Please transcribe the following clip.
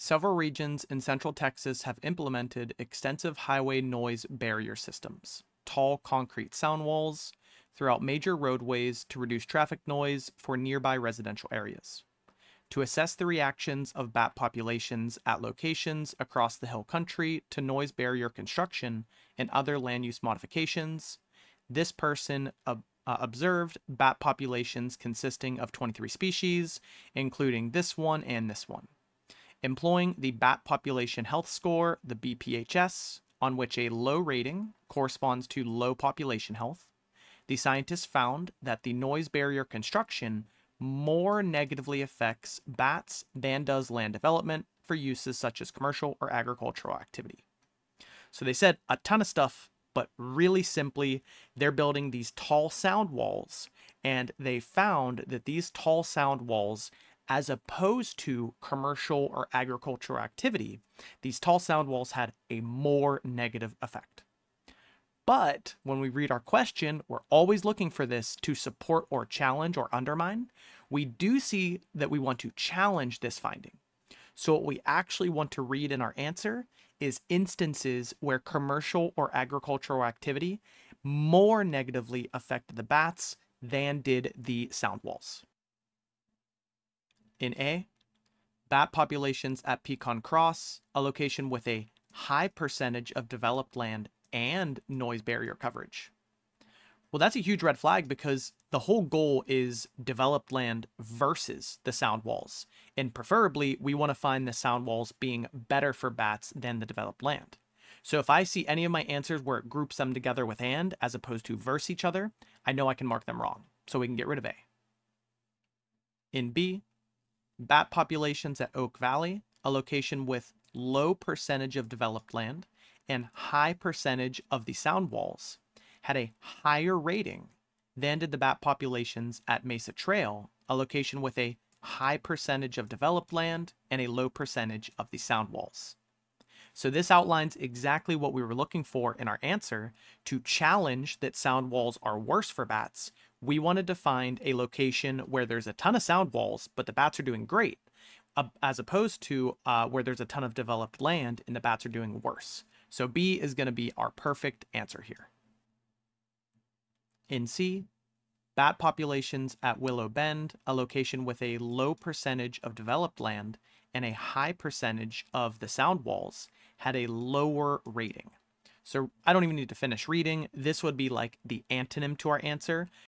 Several regions in central Texas have implemented extensive highway noise barrier systems, tall concrete sound walls, throughout major roadways to reduce traffic noise for nearby residential areas. To assess the reactions of bat populations at locations across the hill country to noise barrier construction and other land use modifications, this person ob- uh, observed bat populations consisting of 23 species, including this one and this one employing the Bat Population Health Score, the BPHS, on which a low rating corresponds to low population health. The scientists found that the noise barrier construction more negatively affects bats than does land development for uses such as commercial or agricultural activity. So they said a ton of stuff, but really simply, they're building these tall sound walls, and they found that these tall sound walls as opposed to commercial or agricultural activity, these tall sound walls had a more negative effect. But when we read our question, we're always looking for this to support or challenge or undermine. We do see that we want to challenge this finding. So, what we actually want to read in our answer is instances where commercial or agricultural activity more negatively affected the bats than did the sound walls. In A, bat populations at Pecan Cross, a location with a high percentage of developed land and noise barrier coverage. Well, that's a huge red flag because the whole goal is developed land versus the sound walls. And preferably, we want to find the sound walls being better for bats than the developed land. So if I see any of my answers where it groups them together with and as opposed to verse each other, I know I can mark them wrong. So we can get rid of A. In B, bat populations at Oak Valley, a location with low percentage of developed land and high percentage of the sound walls, had a higher rating than did the bat populations at Mesa Trail, a location with a high percentage of developed land and a low percentage of the sound walls. So this outlines exactly what we were looking for in our answer to challenge that sound walls are worse for bats. We wanted to find a location where there's a ton of sound walls, but the bats are doing great, as opposed to uh, where there's a ton of developed land and the bats are doing worse. So B is going to be our perfect answer here. In C, bat populations at Willow Bend, a location with a low percentage of developed land and a high percentage of the sound walls, had a lower rating. So I don't even need to finish reading. This would be like the antonym to our answer.